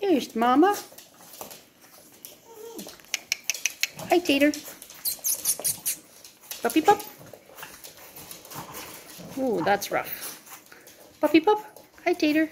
There's Mama. Hi, Tater. Puppy pup. Ooh, that's rough. Puppy pup. Hi, Tater.